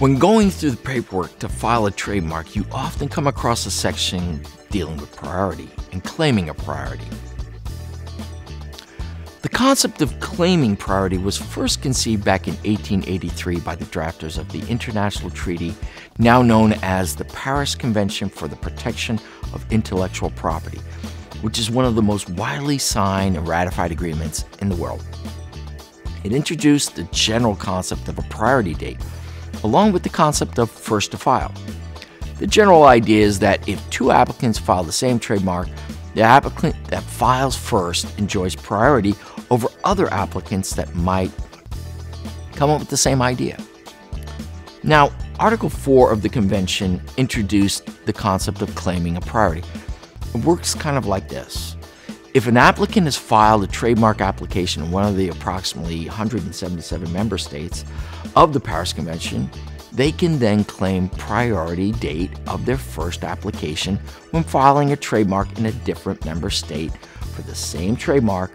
When going through the paperwork to file a trademark, you often come across a section dealing with priority and claiming a priority. The concept of claiming priority was first conceived back in 1883 by the drafters of the international treaty now known as the Paris Convention for the Protection of Intellectual Property, which is one of the most widely signed and ratified agreements in the world. It introduced the general concept of a priority date, along with the concept of first to file. The general idea is that if two applicants file the same trademark, the applicant that files first enjoys priority over other applicants that might come up with the same idea. Now, Article 4 of the convention introduced the concept of claiming a priority. It works kind of like this. If an applicant has filed a trademark application in one of the approximately 177 member states of the Paris Convention, they can then claim priority date of their first application when filing a trademark in a different member state for the same trademark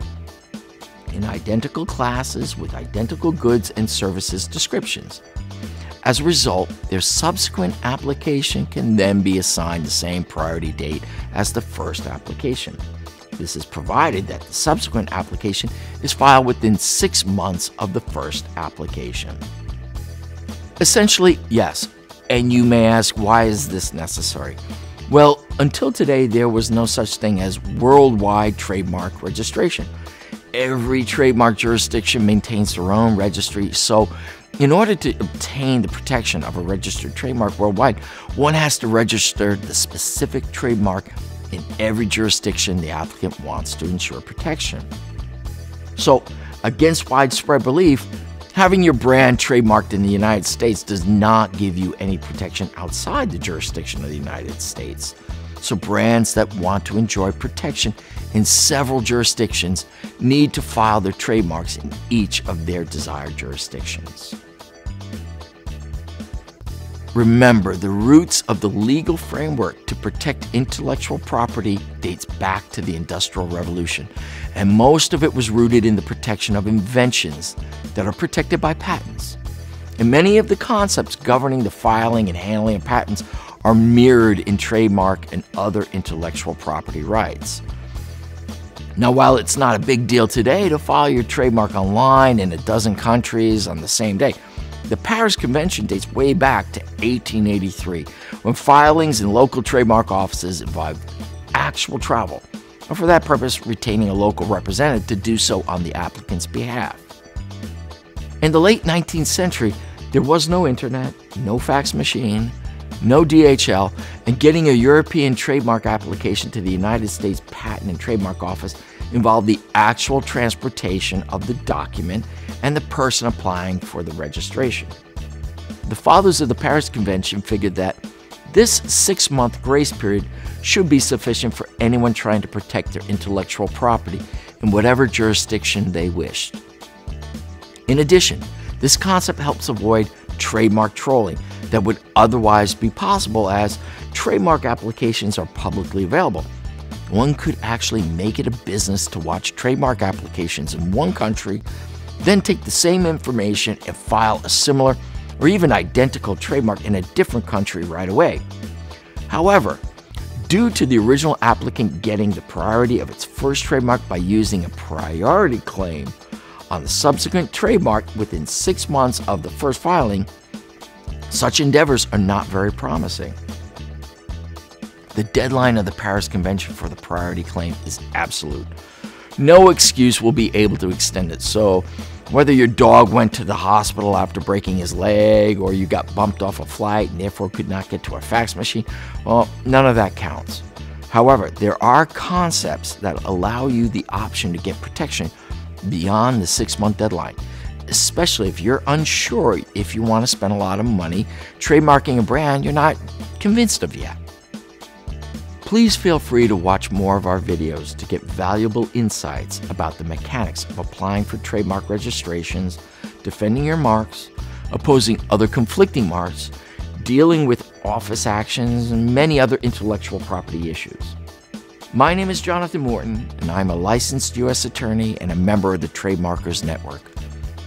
in identical classes with identical goods and services descriptions. As a result, their subsequent application can then be assigned the same priority date as the first application. This is provided that the subsequent application is filed within six months of the first application. Essentially, yes. And you may ask, why is this necessary? Well, until today, there was no such thing as worldwide trademark registration. Every trademark jurisdiction maintains their own registry, so in order to obtain the protection of a registered trademark worldwide, one has to register the specific trademark in every jurisdiction the applicant wants to ensure protection. So, against widespread belief, Having your brand trademarked in the United States does not give you any protection outside the jurisdiction of the United States. So, brands that want to enjoy protection in several jurisdictions need to file their trademarks in each of their desired jurisdictions. Remember, the roots of the legal framework to protect intellectual property dates back to the Industrial Revolution, and most of it was rooted in the protection of inventions that are protected by patents. And many of the concepts governing the filing and handling of patents are mirrored in trademark and other intellectual property rights. Now, while it's not a big deal today to file your trademark online in a dozen countries on the same day, the Paris Convention dates way back to 1883, when filings in local trademark offices involved actual travel, and for that purpose, retaining a local representative to do so on the applicant's behalf. In the late 19th century, there was no internet, no fax machine, no DHL, and getting a European trademark application to the United States Patent and Trademark Office involved the actual transportation of the document and the person applying for the registration. The fathers of the Paris Convention figured that this six month grace period should be sufficient for anyone trying to protect their intellectual property in whatever jurisdiction they wished. In addition, this concept helps avoid trademark trolling that would otherwise be possible as trademark applications are publicly available one could actually make it a business to watch trademark applications in one country, then take the same information and file a similar or even identical trademark in a different country right away. However, due to the original applicant getting the priority of its first trademark by using a priority claim on the subsequent trademark within six months of the first filing, such endeavors are not very promising. The deadline of the Paris Convention for the priority claim is absolute. No excuse will be able to extend it. So, whether your dog went to the hospital after breaking his leg or you got bumped off a flight and therefore could not get to a fax machine, well, none of that counts. However, there are concepts that allow you the option to get protection beyond the six month deadline, especially if you're unsure if you want to spend a lot of money trademarking a brand you're not convinced of yet. Please feel free to watch more of our videos to get valuable insights about the mechanics of applying for trademark registrations, defending your marks, opposing other conflicting marks, dealing with office actions, and many other intellectual property issues. My name is Jonathan Morton, and I'm a licensed U.S. attorney and a member of the Trademarkers Network.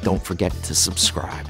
Don't forget to subscribe.